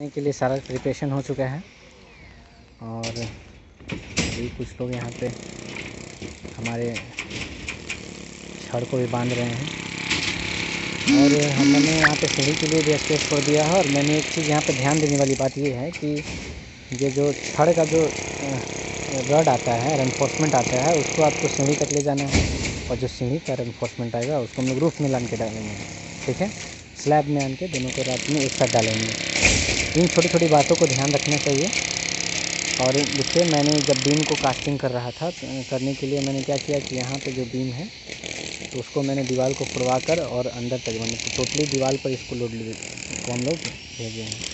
के लिए सारा प्रिपरेशन हो चुका है। और अभी कुछ लोग यहाँ पे हमारे छड़ को भी बाँध रहे हैं। और हमने यहाँ पे सीढ़ी के लिए भी स्पेस छोड़ दिया है और मैंने एक चीज़ यहाँ पे ध्यान देने वाली बात ये है कि ये जो छड़ का जो रड आता है रेनफोर्समेंट आता है, उसको आपको सीढ़ी तक ले जाना है। और जो सीढ़ी का रेनफोर्समेंट आएगा, उसको हम लोग रूफ में लान के डालेंगे। ठीक है? स्लैब में आन के दोनों को रात में एक साथ डालेंगे। इन छोटी छोटी बातों को ध्यान रखना चाहिए। और देखिए, मैंने जब बीम को कास्टिंग कर रहा था करने के लिए मैंने क्या किया कि यहाँ पे जो बीम है तो उसको मैंने दीवार को फुड़वा कर और अंदर तक मैंने टोटली दीवार पर इसको लोड को हम लोग भेजे हैं।